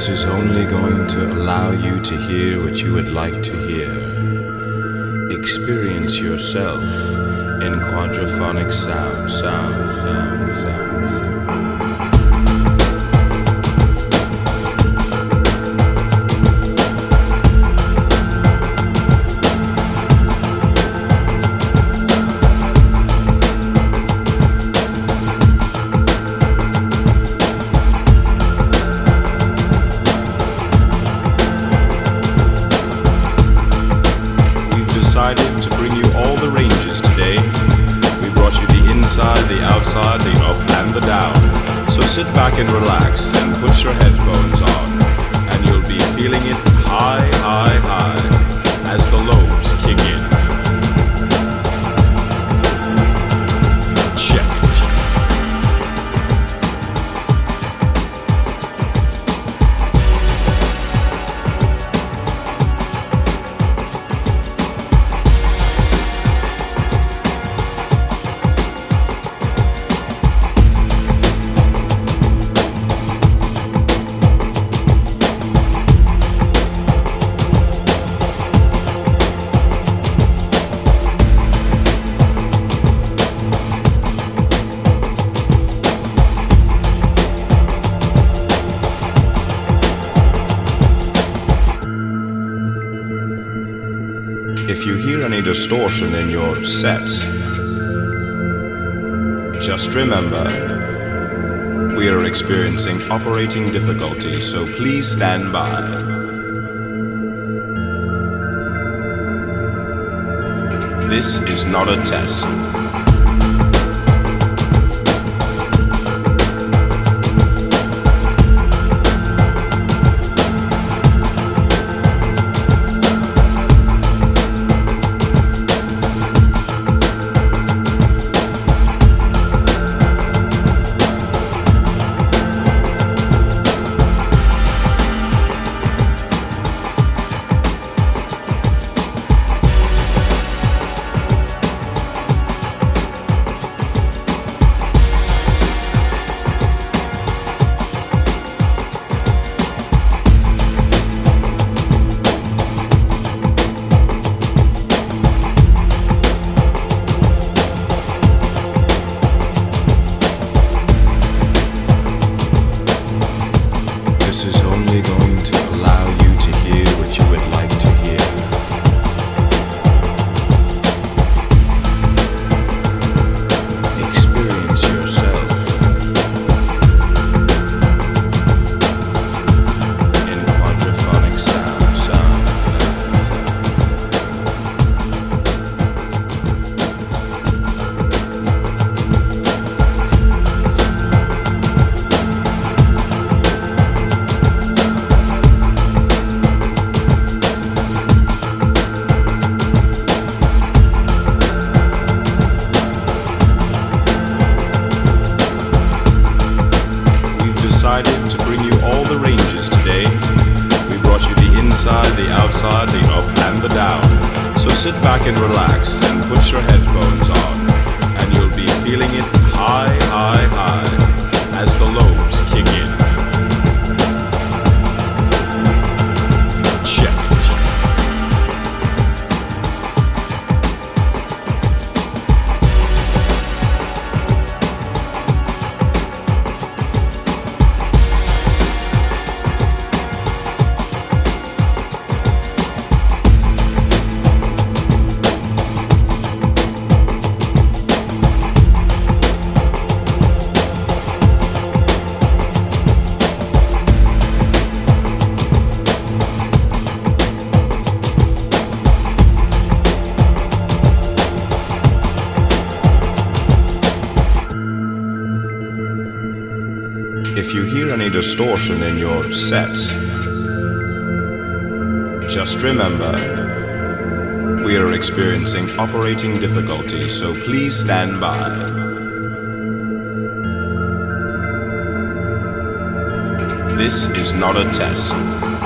This is only going to allow you to hear what you would like to hear. Experience yourself in quadraphonic sound, sound, sound, sound, sound. Inside, the outside, the up and the down. So sit back and relax and put your headphones on. If you hear any distortion in your sets, just remember we are experiencing operating difficulties, so please stand by. This is not a test. Sit back and relax and put your headphones on. And you'll be feeling it high, If you hear any distortion in your sets, just remember we are experiencing operating difficulties, so please stand by. This is not a test.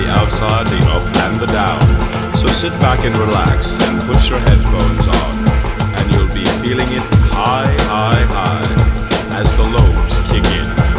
the outside, the up and the down. So sit back and relax and put your headphones on, and you'll be feeling it high, high, high as the lobes kick in.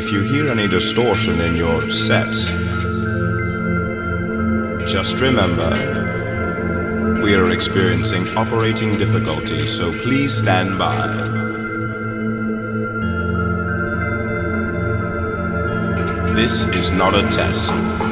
If you hear any distortion in your sets, just remember we are experiencing operating difficulties, so please stand by. This is not a test.